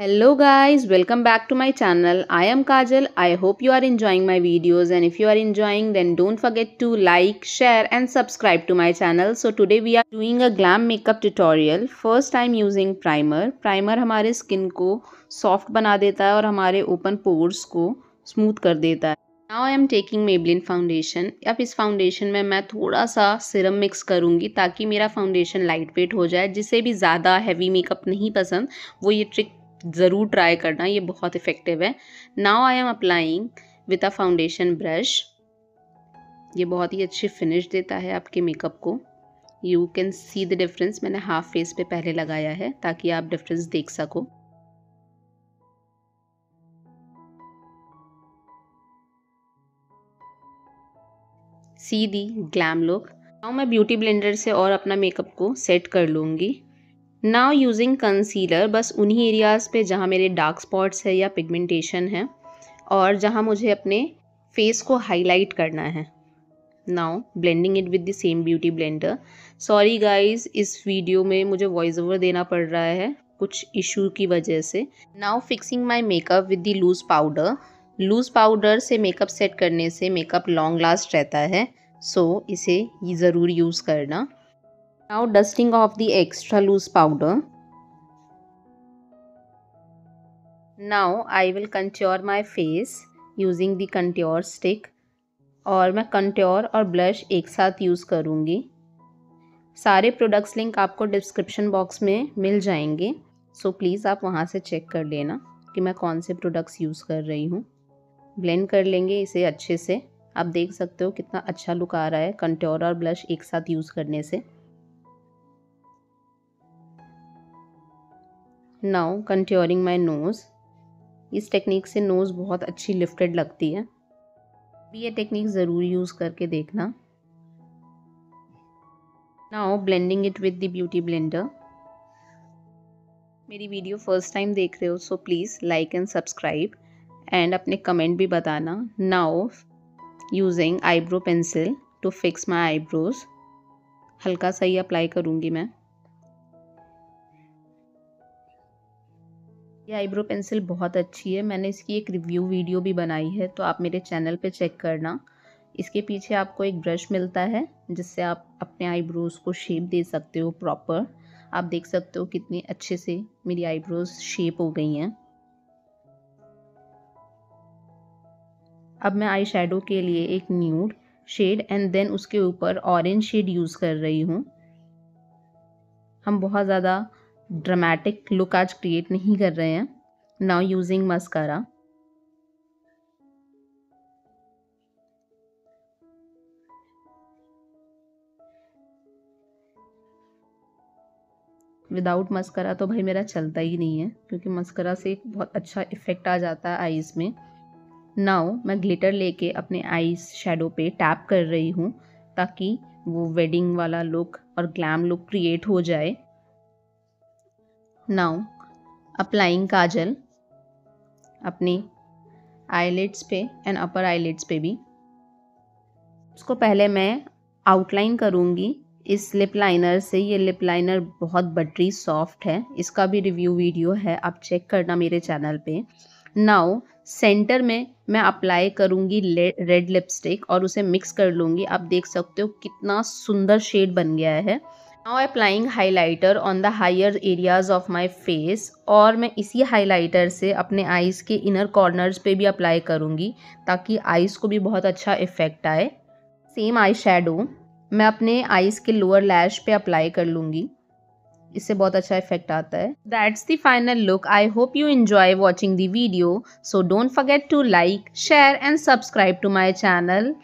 Hello guys welcome back to my channel I am Kajal I hope you are enjoying my videos and if you are enjoying then don't forget to like share and subscribe to my channel so today we are doing a glam makeup tutorial first time using primer primer हमारे skin को soft बना देता है और हमारे open pores को smooth कर देता है. Now I am taking Maybelline foundation अब इस फाउंडेशन में मैं थोड़ा सा सिरम मिक्स करूँगी ताकि मेरा फाउंडेशन लाइट वेट हो जाए, जिसे भी ज़्यादा हैवी मेकअप नहीं पसंद, वो ये ट्रिक ज़रूर ट्राई करना, ये बहुत इफ़ेक्टिव है। Now I am applying with a foundation brush ये बहुत ही अच्छी फिनिश देता है आपके मेकअप को। You can see the difference मैंने हाफ़ फेस पे पहले लगाया है ताकि आप डिफरेंस देख सको। See the glam look now मैं ब्यूटी ब्लेंडर से और अपना मेकअप को सेट कर लूँगी। नाउ यूजिंग कंसीलर बस उन्हीं एरियाज़ पे जहाँ मेरे डार्क स्पॉट्स है या पिगमेंटेशन है और जहाँ मुझे अपने फेस को हाईलाइट करना है। Now blending it with the same beauty blender sorry guys इस वीडियो में मुझे वॉइस ओवर देना पड़ रहा है कुछ इशू की वजह से। Now fixing my makeup with the loose powder loose powder से मेकअप सेट करने से मेकअप लॉन्ग लास्ट रहता है। सो so, इसे ज़रूर यूज़ करना। Now, dusting off the extra loose powder. Now, I will contour my face using the contour stick. और मैं कंट्योर और ब्लश एक साथ यूज़ करूँगी। सारे प्रोडक्ट्स लिंक आपको डिस्क्रिप्शन बॉक्स में मिल जाएँगे। सो so प्लीज़ आप वहाँ से चेक कर लेना कि मैं कौन से प्रोडक्ट्स यूज़ कर रही हूँ। ब्लेंड कर लेंगे इसे अच्छे से। आप देख सकते हो कितना अच्छा लुक आ रहा है कंट्योर और ब्लश एक साथ यूज़ करने से। नाउ कंट्योरिंग माई नोज़ इस टेक्निक से नोज़ बहुत अच्छी लिफ्टेड लगती है। भी ये टेक्निक ज़रूर यूज़ करके देखना। Now blending it with the beauty blender मेरी वीडियो फ़र्स्ट टाइम देख रहे हो so please like and subscribe and अपने कमेंट भी बताना। Now using eyebrow pencil to fix my eyebrows हल्का सा ही अप्लाई करूँगी मैं। ये आईब्रो पेंसिल बहुत अच्छी है। मैंने इसकी एक रिव्यू वीडियो भी बनाई है तो आप मेरे चैनल पे चेक करना। इसके पीछे आपको एक ब्रश मिलता है, जिससे आप अपने आईब्रोज को शेप दे सकते हो प्रॉपर। आप देख सकते हो कितनी अच्छे से मेरी आईब्रोज शेप हो गई हैं। अब मैं आई शेडो के लिए एक न्यूड शेड एंड देन उसके ऊपर ऑरेंज शेड यूज़ कर रही हूँ। हम बहुत ज़्यादा ड्रामेटिक लुक आज क्रिएट नहीं कर रहे हैं। Now using mascara without mascara तो भाई मेरा चलता ही नहीं है, क्योंकि मस्करा से एक बहुत अच्छा इफ़ेक्ट आ जाता है आईज़ में। नाउ मैं ग्लिटर लेके अपने आईज शेडो पे टैप कर रही हूँ, ताकि वो वेडिंग वाला लुक और ग्लैम लुक क्रिएट हो जाए। नाउ अप्लाइंग काजल, अपनी आईलेट्स पे एंड अपर आईलेट्स पे भी। उसको पहले मैं आउटलाइन करूँगी। इस लिप लाइनर से ये लिप लाइनर बहुत बटरी सॉफ्ट है। इसका भी रिव्यू वीडियो है, आप चेक करना मेरे चैनल पे। नाउ सेंटर में मैं अप्लाई करूँगी रेड लिपस्टिक और उसे मिक्स कर लूँगी। आप देख सकते हो कितना सुंदर शेड बन गया है। Now applying highlighter on the higher areas of my face और मैं इसी हाइलाइटर से अपने आईज़ के इनर कॉर्नर्स पे भी अप्लाई करूँगी ताकि आइज़ को भी बहुत अच्छा इफ़ेक्ट आए। सेम आई शेडो मैं अपने आइज़ के लोअर लैश पे अप्लाई कर लूँगी। इससे बहुत अच्छा इफ़ेक्ट आता है। That's the final look I hope you enjoy watching the video so don't forget to like share and subscribe to my channel